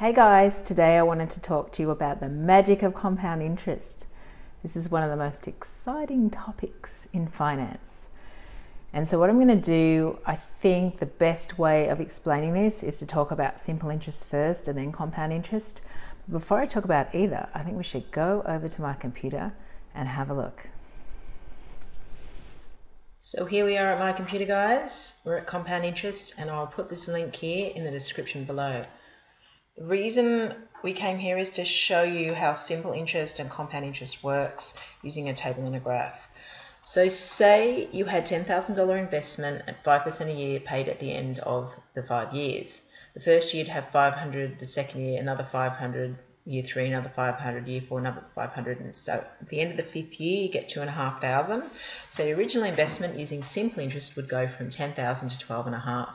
Hey guys, today I wanted to talk to you about the magic of compound interest. This is one of the most exciting topics in finance. And so, what I'm going to do, I think the best way of explaining this is to talk about simple interest first and then compound interest. But Before I talk about either, I think we should go over to my computer and have a look. So here we are at my computer guys, we're at compound interest and I'll put this link here in the description below. The reason we came here is to show you how simple interest and compound interest works using a table and a graph. So say you had $10,000 investment at 5% a year paid at the end of the five years. The first year you'd have 500, the second year another 500, year three another 500, year four another 500, and so at the end of the fifth year you get two and a half thousand. So the original investment using simple interest would go from 10,000 to 12 and a.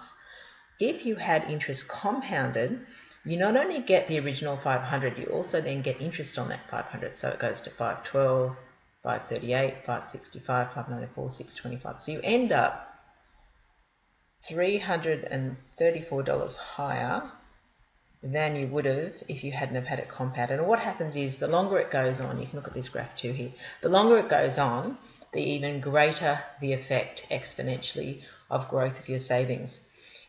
If you had interest compounded, you not only get the original 500, you also then get interest on that 500. So it goes to 512, 538, 565, 594, 625. So you end up $334 higher than you would have if you hadn't have had it compounded. And what happens is the longer it goes on, you can look at this graph too here, the longer it goes on, the even greater the effect exponentially of growth of your savings.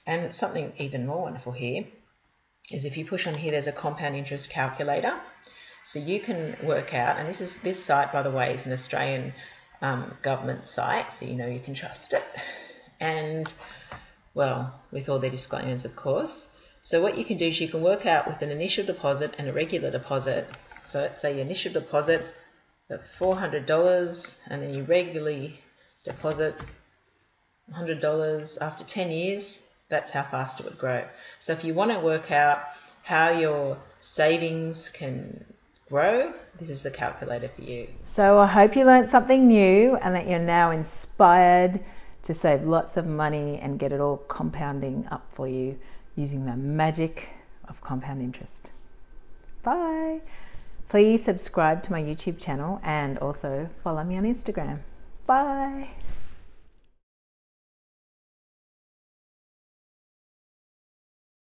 And something even more wonderful here is if you push on here, there's a compound interest calculator. So you can work out, and this is this site, by the way, is an Australian um, government site, so you know you can trust it. And well, with all their disclaimers, of course. So what you can do is you can work out with an initial deposit and a regular deposit. So let's say your initial deposit of $400 and then you regularly deposit $100 after 10 years, that's how fast it would grow. So if you want to work out how your savings can grow, this is the calculator for you. So I hope you learned something new and that you're now inspired to save lots of money and get it all compounding up for you using the magic of compound interest. Bye. Please subscribe to my YouTube channel and also follow me on Instagram. Bye.